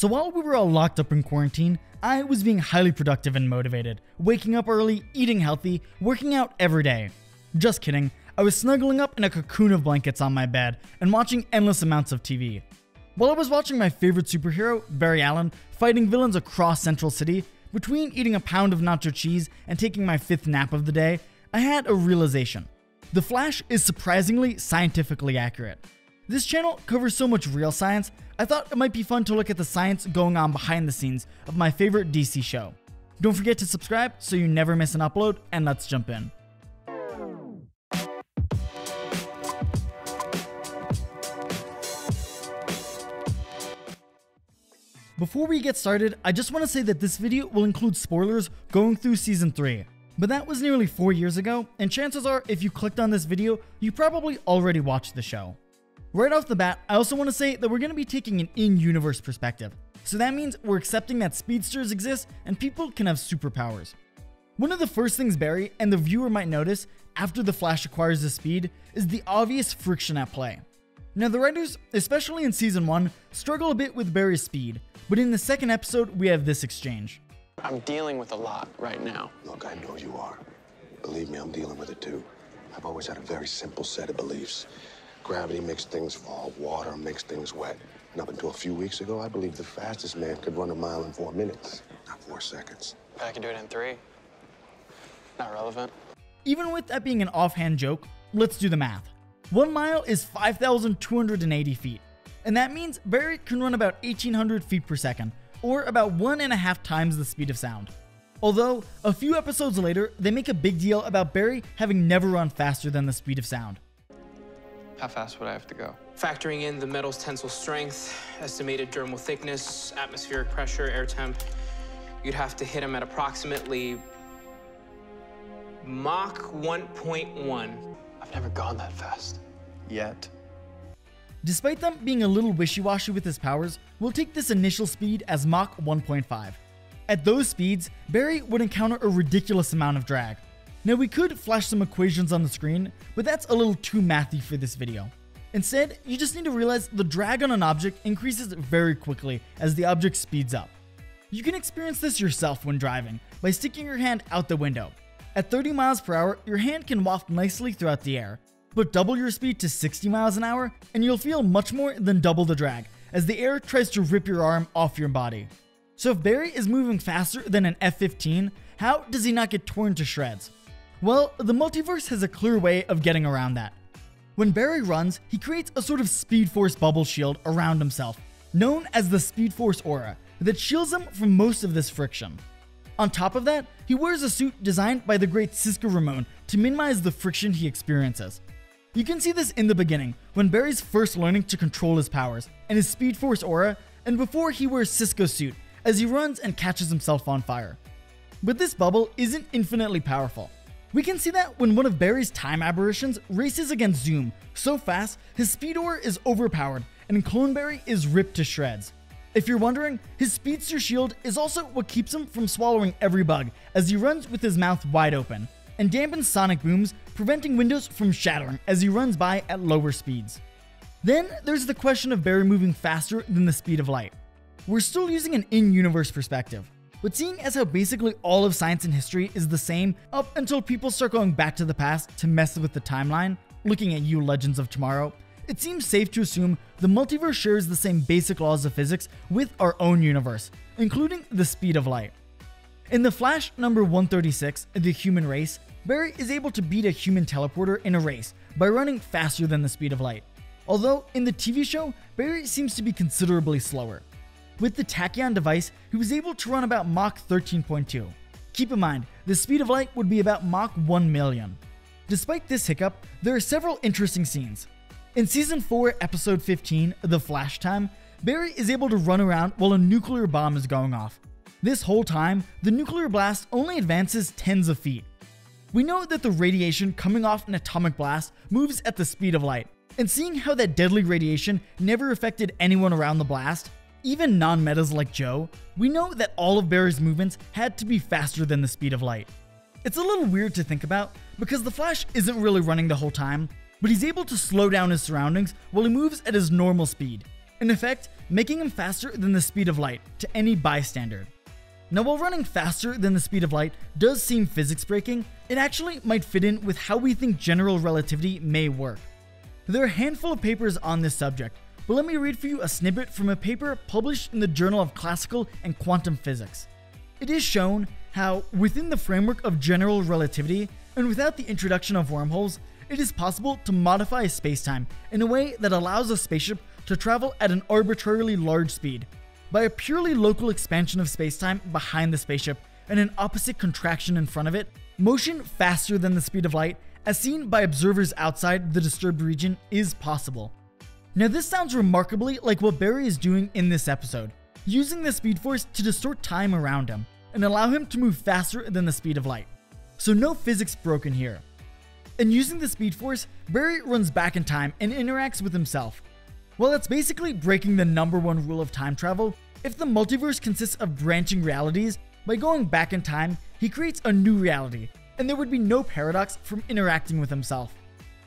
So while we were all locked up in quarantine, I was being highly productive and motivated, waking up early, eating healthy, working out every day. Just kidding, I was snuggling up in a cocoon of blankets on my bed and watching endless amounts of TV. While I was watching my favorite superhero, Barry Allen, fighting villains across Central City, between eating a pound of nacho cheese and taking my fifth nap of the day, I had a realization. The Flash is surprisingly scientifically accurate. This channel covers so much real science, I thought it might be fun to look at the science going on behind the scenes of my favorite DC show. Don't forget to subscribe so you never miss an upload, and let's jump in. Before we get started, I just want to say that this video will include spoilers going through Season 3. But that was nearly 4 years ago, and chances are if you clicked on this video, you probably already watched the show. Right off the bat, I also want to say that we're going to be taking an in-universe perspective. So that means we're accepting that speedsters exist and people can have superpowers. One of the first things Barry and the viewer might notice after the Flash acquires the speed is the obvious friction at play. Now the writers, especially in season 1, struggle a bit with Barry's speed, but in the second episode we have this exchange. I'm dealing with a lot right now. Look, I know you are. Believe me, I'm dealing with it too. I've always had a very simple set of beliefs. Gravity makes things fall, water makes things wet. And up until a few weeks ago, I believed the fastest man could run a mile in four minutes, not four seconds. I can do it in three. Not relevant. Even with that being an offhand joke, let's do the math. One mile is 5,280 feet, and that means Barry can run about 1,800 feet per second, or about one and a half times the speed of sound. Although, a few episodes later, they make a big deal about Barry having never run faster than the speed of sound. How fast would I have to go? Factoring in the metal's tensile strength, estimated dermal thickness, atmospheric pressure, air temp, you'd have to hit him at approximately Mach 1.1. I've never gone that fast. Yet. Despite them being a little wishy-washy with his powers, we'll take this initial speed as Mach 1.5. At those speeds, Barry would encounter a ridiculous amount of drag, now we could flash some equations on the screen, but that's a little too mathy for this video. Instead, you just need to realize the drag on an object increases very quickly as the object speeds up. You can experience this yourself when driving by sticking your hand out the window. At 30 miles per hour, your hand can waft nicely throughout the air, but double your speed to 60 miles an hour and you'll feel much more than double the drag as the air tries to rip your arm off your body. So if Barry is moving faster than an F-15, how does he not get torn to shreds? Well, the multiverse has a clear way of getting around that. When Barry runs, he creates a sort of Speed Force bubble shield around himself, known as the Speed Force Aura, that shields him from most of this friction. On top of that, he wears a suit designed by the great Cisco Ramon to minimize the friction he experiences. You can see this in the beginning, when Barry's first learning to control his powers, and his Speed Force Aura, and before he wears Cisco's suit, as he runs and catches himself on fire. But this bubble isn't infinitely powerful. We can see that when one of Barry's time aberrations races against Zoom so fast, his speed aura is overpowered and clone Barry is ripped to shreds. If you're wondering, his speedster shield is also what keeps him from swallowing every bug as he runs with his mouth wide open, and dampens sonic booms, preventing windows from shattering as he runs by at lower speeds. Then there's the question of Barry moving faster than the speed of light. We're still using an in-universe perspective, but seeing as how basically all of science and history is the same up until people start going back to the past to mess with the timeline, looking at you Legends of Tomorrow, it seems safe to assume the multiverse shares the same basic laws of physics with our own universe, including the speed of light. In The Flash number 136, The Human Race, Barry is able to beat a human teleporter in a race by running faster than the speed of light. Although in the TV show, Barry seems to be considerably slower. With the Tachyon device, he was able to run about Mach 13.2. Keep in mind, the speed of light would be about Mach 1 million. Despite this hiccup, there are several interesting scenes. In Season 4, Episode 15, The Flash Time, Barry is able to run around while a nuclear bomb is going off. This whole time, the nuclear blast only advances tens of feet. We know that the radiation coming off an atomic blast moves at the speed of light, and seeing how that deadly radiation never affected anyone around the blast, even non-metas like Joe, we know that all of Barry's movements had to be faster than the speed of light. It's a little weird to think about, because the Flash isn't really running the whole time, but he's able to slow down his surroundings while he moves at his normal speed. in effect, making him faster than the speed of light to any bystander. Now, while running faster than the speed of light does seem physics breaking, it actually might fit in with how we think general relativity may work. There are a handful of papers on this subject, but let me read for you a snippet from a paper published in the Journal of Classical and Quantum Physics. It is shown how, within the framework of general relativity, and without the introduction of wormholes, it is possible to modify spacetime in a way that allows a spaceship to travel at an arbitrarily large speed, by a purely local expansion of spacetime behind the spaceship and an opposite contraction in front of it, motion faster than the speed of light, as seen by observers outside the disturbed region, is possible. Now, this sounds remarkably like what Barry is doing in this episode, using the Speed Force to distort time around him and allow him to move faster than the speed of light. So, no physics broken here. And using the Speed Force, Barry runs back in time and interacts with himself, well, that's basically breaking the number one rule of time travel. If the multiverse consists of branching realities, by going back in time, he creates a new reality, and there would be no paradox from interacting with himself.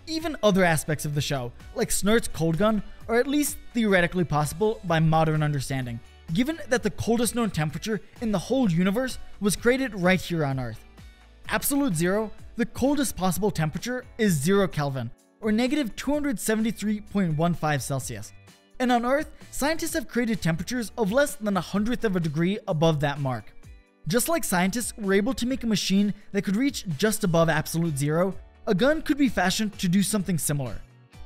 Even other aspects of the show, like Snart's cold gun, are at least theoretically possible by modern understanding, given that the coldest known temperature in the whole universe was created right here on Earth. Absolute zero, the coldest possible temperature, is 0 Kelvin, or negative 273.15 Celsius. And on Earth, scientists have created temperatures of less than a hundredth of a degree above that mark. Just like scientists were able to make a machine that could reach just above absolute zero, a gun could be fashioned to do something similar.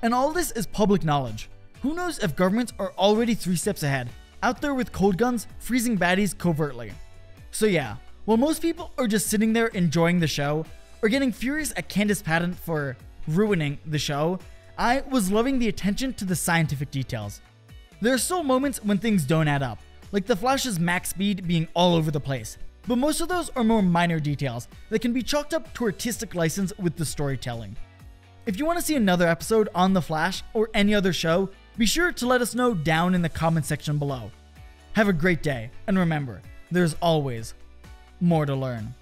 And all this is public knowledge. Who knows if governments are already three steps ahead, out there with cold guns, freezing baddies covertly. So yeah, while most people are just sitting there enjoying the show, or getting furious at Candice Patton for ruining the show, I was loving the attention to the scientific details. There are still moments when things don't add up, like the Flash's max speed being all over the place, but most of those are more minor details that can be chalked up to artistic license with the storytelling. If you want to see another episode on The Flash or any other show, be sure to let us know down in the comment section below. Have a great day, and remember, there's always more to learn.